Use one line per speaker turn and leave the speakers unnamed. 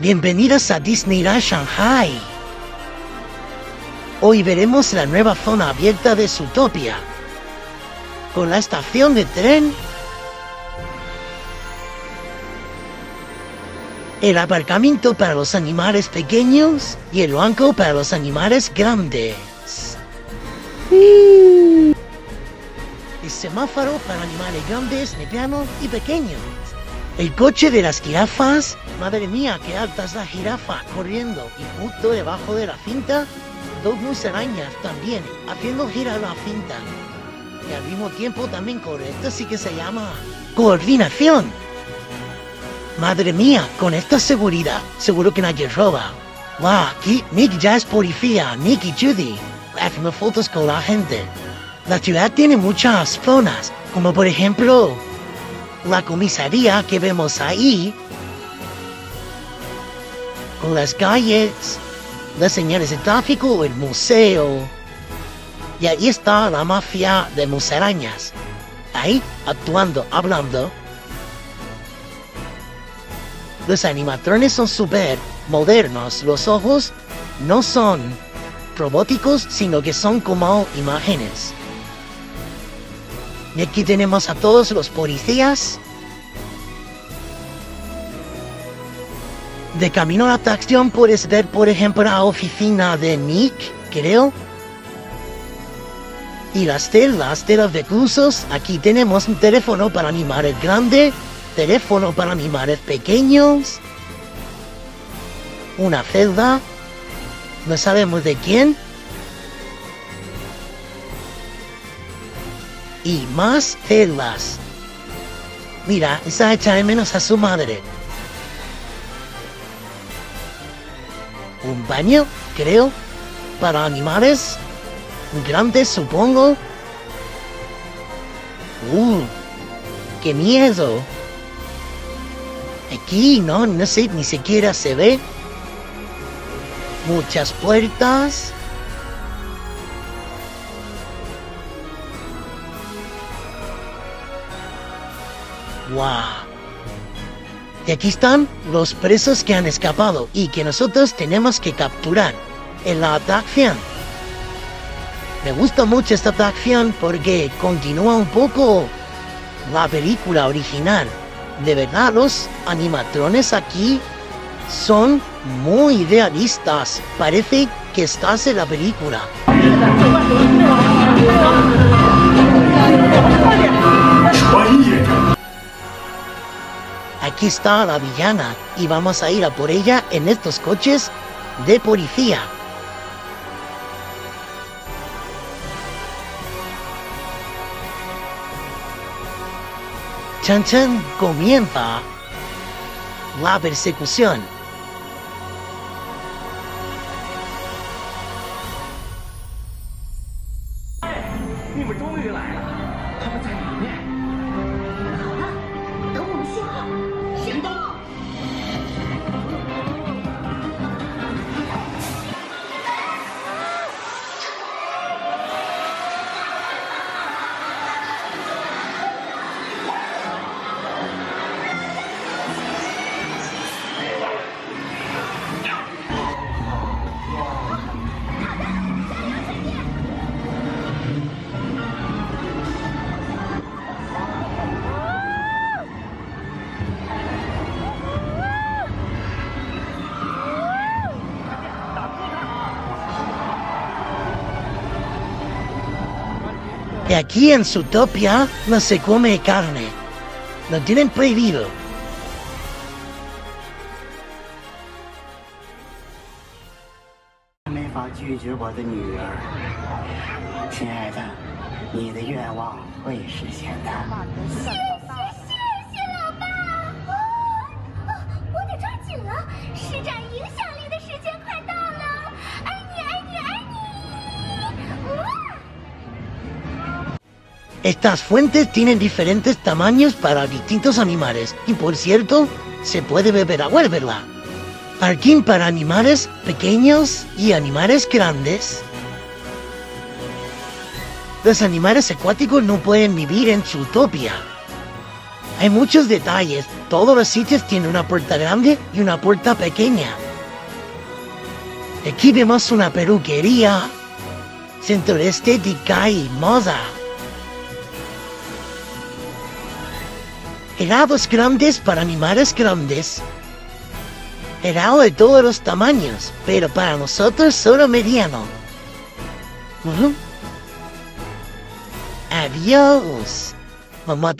Bienvenidos a Disneyland Shanghai. Hoy veremos la nueva zona abierta de Zootopia. Con la estación de tren, el aparcamiento para los animales pequeños y el banco para los animales grandes. El semáforo para animales grandes, medianos y pequeños. El coche de las jirafas. Madre mía, qué alta es la jirafa corriendo. Y justo debajo de la cinta, dos musarañas también, haciendo girar la cinta. Y al mismo tiempo también corre. Esto sí que se llama coordinación. Madre mía, con esta seguridad, seguro que nadie roba. Wow, aquí Nick ya es policía, Nick y Judy, haciendo fotos con la gente. La ciudad tiene muchas zonas, como por ejemplo la comisaría que vemos ahí, con las calles, las señales de tráfico, el museo. Y ahí está la mafia de musarañas, ahí actuando, hablando. Los animatrones son súper modernos, los ojos no son robóticos, sino que son como imágenes. Y aquí tenemos a todos los policías. De camino a la atracción puedes ver, por ejemplo, la oficina de Nick, creo. Y las telas de los recursos. Aquí tenemos un teléfono para animales grandes, teléfono para animales pequeños, una celda, no sabemos de quién, y más telas. Mira, está hecha de menos a su madre. Un baño, creo, para animales grandes, supongo. Uh, qué miedo. Aquí no, no sé, ni siquiera se ve. Muchas puertas. ¡Wow! Y aquí están los presos que han escapado y que nosotros tenemos que capturar en la atracción. Me gusta mucho esta atracción porque continúa un poco la película original. De verdad, los animatrones aquí son muy realistas. Parece que estás en la película. Aquí está la villana y vamos a ir a por ella en estos coches de policía. Chan Chan comienza la persecución. Y aquí en Zootopia no se come carne. Lo tienen prohibido.
没法拒绝我的女儿，亲爱的，你的愿望会实现的。
Estas fuentes tienen diferentes tamaños para distintos animales y por cierto, se puede beber agua, ¿verdad? Parking para animales pequeños y animales grandes. Los animales acuáticos no pueden vivir en Zootopia. Hay muchos detalles. Todos los sitios tienen una puerta grande y una puerta pequeña. Aquí vemos una peluquería, centro de estética y moda. Helados grandes para animales grandes. Helado de todos los tamaños, pero para nosotros solo mediano. Adiós. Mamá